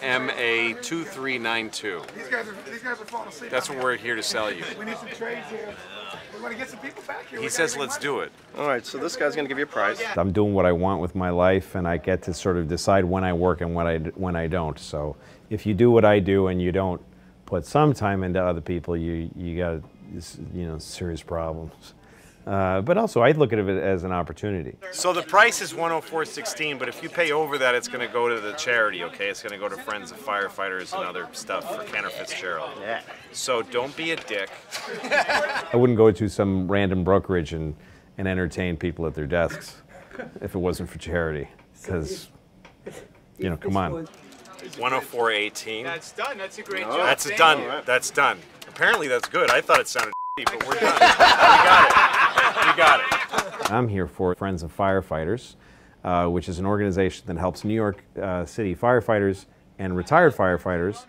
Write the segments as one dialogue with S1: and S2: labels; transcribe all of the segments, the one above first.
S1: MA2392.
S2: These guys are these guys are falling asleep.
S1: That's
S2: out
S1: what we're here to sell you.
S2: We need some trades here. We want to get some people back here.
S1: He says, let's do it.
S3: All right, so this guy's going to give you a price.
S4: I'm doing what I want with my life, and I get to sort of decide when I work and when I when I don't. So if you do what I do and you don't put some time into other people, you you got you know serious problems. Uh, but also, I look at it as an opportunity.
S1: So the price is 104.16, but if you pay over that, it's going to go to the charity. Okay, it's going to go to Friends of Firefighters and other stuff for Cantor Fitzgerald.
S3: Yeah.
S1: So don't be a dick.
S4: I wouldn't go to some random brokerage and, and entertain people at their desks if it wasn't for charity. Because, you know, come on.
S1: 104.18.
S5: That's done. That's a great
S3: Oh,
S5: job.
S1: That's
S5: Thank
S1: done.
S5: you.
S1: That's done. Apparently that's good. I thought it sounded but we're done. we got it. We got it.
S4: I'm here for Friends of Firefighters, uh, which is an organization that helps New York uh, City firefighters and retired firefighters.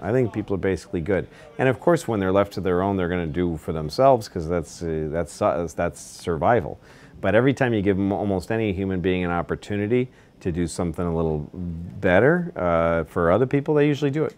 S4: I think people are basically good, and of course, when they're left to their own, they're going to do for themselves because that's uh, that's uh, that's survival. But every time you give them almost any human being an opportunity to do something a little better uh, for other people, they usually do it.